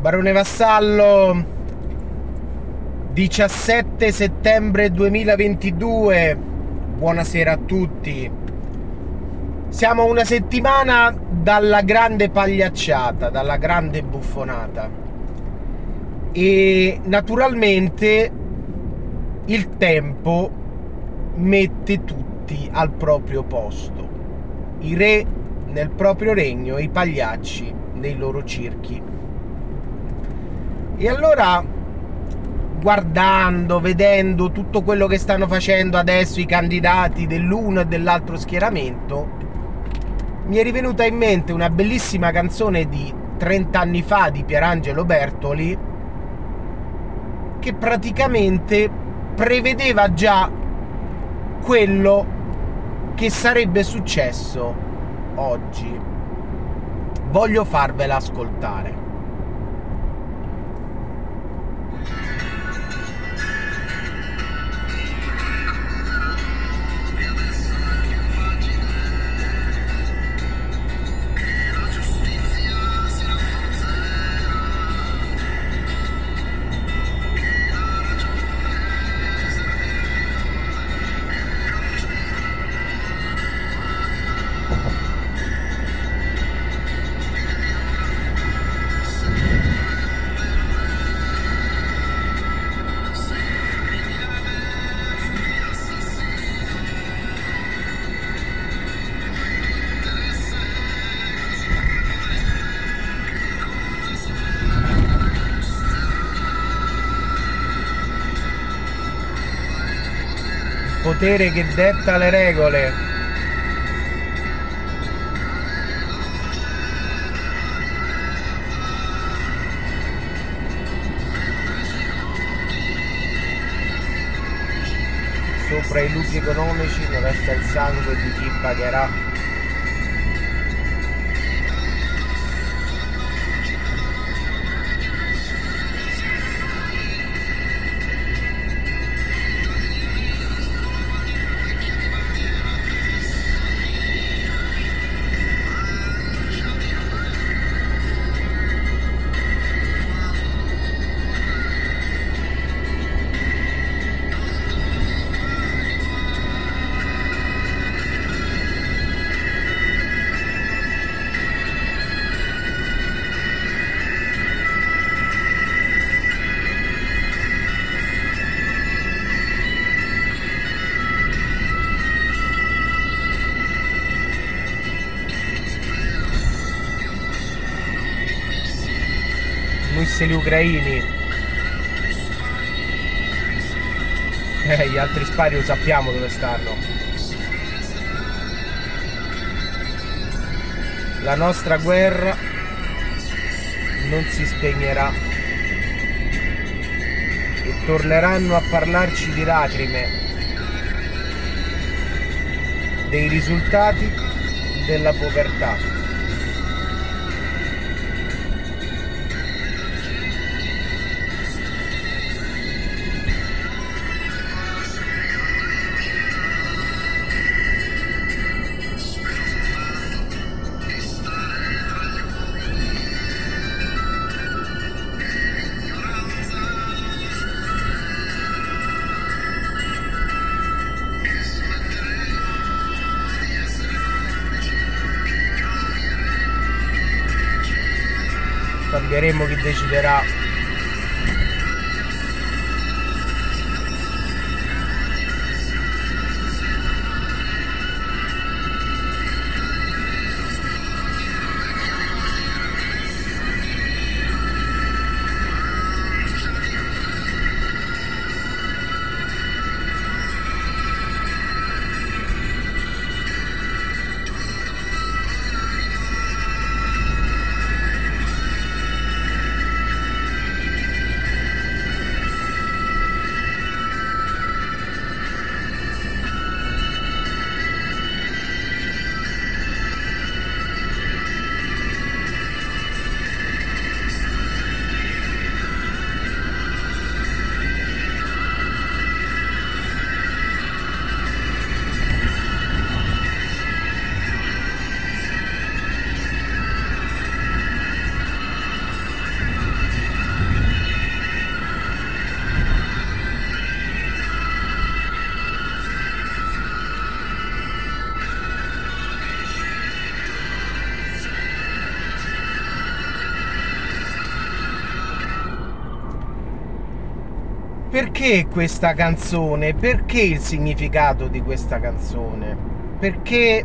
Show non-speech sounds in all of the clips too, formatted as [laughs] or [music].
Barone Vassallo, 17 settembre 2022, buonasera a tutti. Siamo una settimana dalla grande pagliacciata, dalla grande buffonata. E naturalmente il tempo mette tutti al proprio posto. I re nel proprio regno e i pagliacci nei loro circhi. E allora, guardando, vedendo tutto quello che stanno facendo adesso i candidati dell'uno e dell'altro schieramento, mi è rivenuta in mente una bellissima canzone di 30 anni fa di Pierangelo Bertoli che praticamente prevedeva già quello che sarebbe successo oggi. Voglio farvela ascoltare. Potere che detta le regole. Sopra i lupi economici non resta il sangue di chi pagherà missili ucraini. Eh, gli altri spari lo sappiamo dove stanno. La nostra guerra non si spegnerà. E torneranno a parlarci di lacrime dei risultati della povertà cambieremo chi deciderà Perché questa canzone? Perché il significato di questa canzone? Perché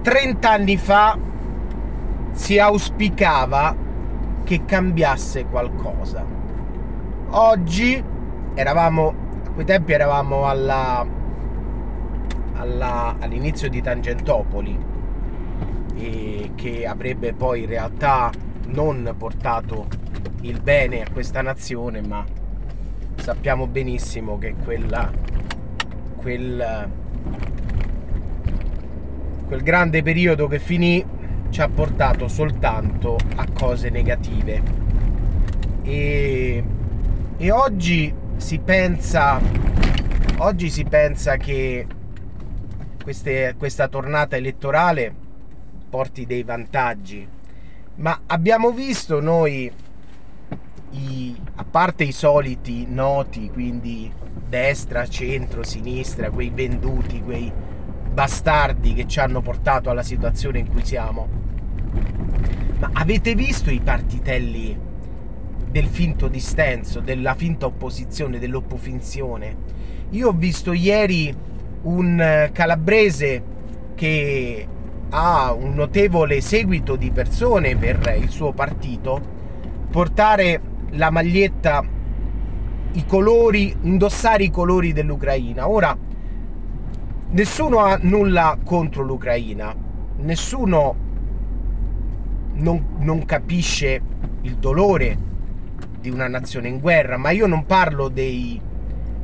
30 anni fa si auspicava che cambiasse qualcosa. Oggi eravamo, a quei tempi eravamo alla, alla, all'inizio di Tangentopoli, che avrebbe poi in realtà non portato il bene a questa nazione, ma sappiamo benissimo che quella, quel, quel grande periodo che finì ci ha portato soltanto a cose negative. E, e oggi si pensa, oggi si pensa che queste, questa tornata elettorale porti dei vantaggi, ma abbiamo visto noi, i, a parte i soliti noti, quindi destra, centro, sinistra, quei venduti, quei bastardi che ci hanno portato alla situazione in cui siamo. Ma avete visto i partitelli del finto distenso, della finta opposizione, dell'oppofinzione? Io ho visto ieri un eh, calabrese che ha un notevole seguito di persone per il suo partito portare la maglietta i colori indossare i colori dell'Ucraina. Ora nessuno ha nulla contro l'Ucraina, nessuno non, non, capisce il dolore di una nazione in guerra, ma io non parlo dei,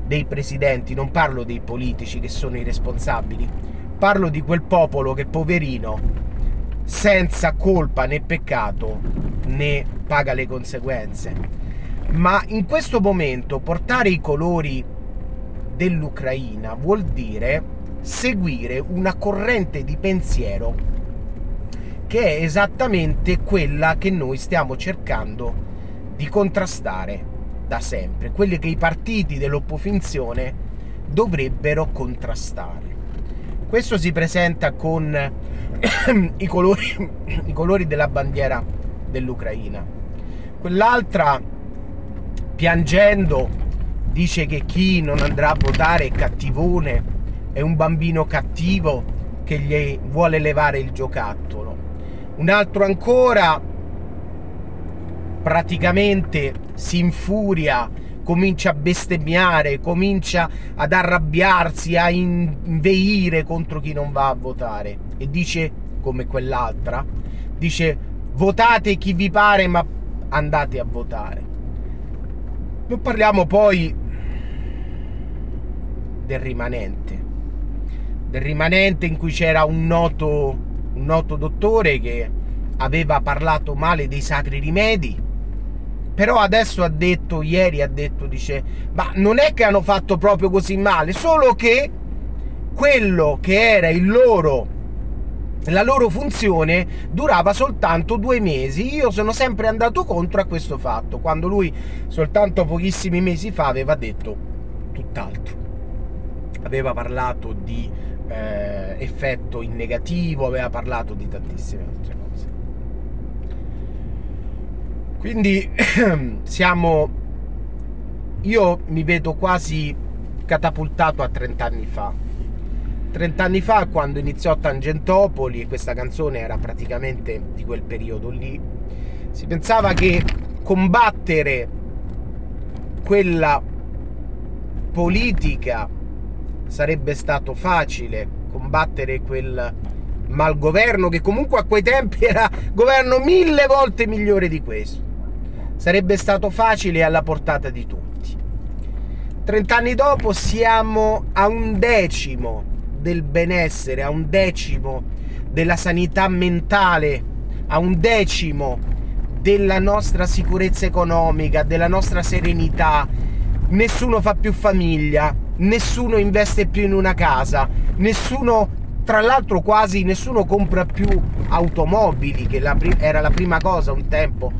dei presidenti, non parlo dei politici che sono i responsabili, parlo di quel popolo che poverino senza colpa né peccato ne paga le conseguenze. Ma in questo momento portare i colori dell'Ucraina vuol dire seguire una corrente di pensiero che è esattamente quella che noi stiamo cercando di contrastare da sempre, quelle che i partiti dell'opposizione dovrebbero contrastare. Questo si presenta con [coughs] i, colori, [coughs] i colori della bandiera dell'Ucraina. Quell'altra, piangendo, dice che chi non andrà a votare è cattivone è un bambino cattivo che gli vuole levare il giocattolo. Un altro ancora praticamente si infuria, comincia a bestemmiare, comincia ad arrabbiarsi, a inveire contro chi non va a votare e dice come quell'altra, dice votate chi vi pare ma andate a votare. Non parliamo poi del rimanente del rimanente in cui c'era un noto, un noto dottore che aveva parlato male dei sacri rimedi però adesso ha detto, ieri ha detto, dice, ma non è che hanno fatto proprio così male, solo che quello che era il loro, la loro funzione durava soltanto due mesi. Io sono sempre andato contro a questo fatto, quando lui soltanto pochissimi mesi fa aveva detto tutt'altro. Aveva parlato di eh, effetto in negativo, aveva parlato di tantissime altre cose. Quindi [clears throat] siamo... Io mi vedo quasi catapultato a 30 anni fa. 30 anni fa, quando iniziò Tangentopoli, questa canzone era praticamente di quel periodo lì, si pensava che combattere quella politica sarebbe stato facile combattere quel malgoverno che comunque a quei tempi [laughs] era governo mille volte migliore di questo. Sarebbe stato facile e alla portata di tutti. Trent'anni dopo siamo a un decimo del benessere, a un decimo della sanità mentale, a un decimo della nostra sicurezza economica, della nostra serenità. Nessuno fa più famiglia, nessuno investe più in una casa, nessuno tra l'altro quasi nessuno compra più automobili, che era la prima cosa un tempo,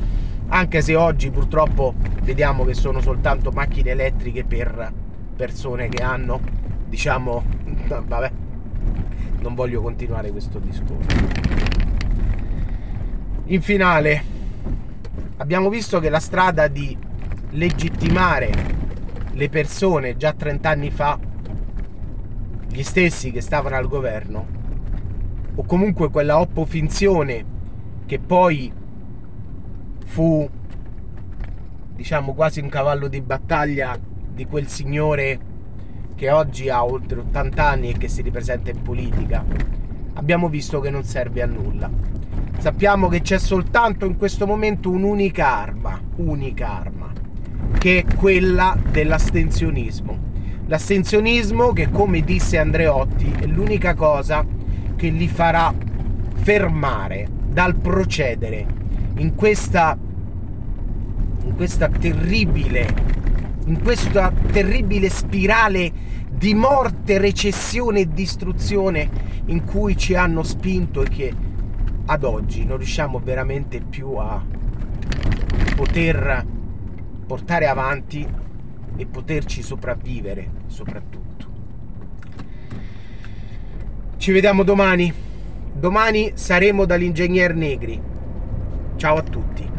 anche se oggi purtroppo vediamo che sono soltanto macchine elettriche per persone che hanno, diciamo, [laughs] vabbè, non voglio continuare questo discorso. In finale, abbiamo visto che la strada di legittimare le persone già 30 anni fa, gli stessi che stavano al governo, o comunque quella oppofinzione che poi fu, diciamo, quasi un cavallo di battaglia di quel signore che oggi ha oltre 80 anni e che si ripresenta in politica, abbiamo visto che non serve a nulla. Sappiamo che c'è soltanto in questo momento un'unica arma, unica arma, che è quella dell'astensionismo. L'astensionismo che, come disse Andreotti, è l'unica cosa che li farà fermare dal procedere in questa, in questa terribile in questa terribile spirale di morte, recessione e distruzione in cui ci hanno spinto e che ad oggi non riusciamo veramente più a poter portare avanti e poterci sopravvivere soprattutto. Ci vediamo domani. Domani saremo dall'ingegner Negri. Ciao a tutti.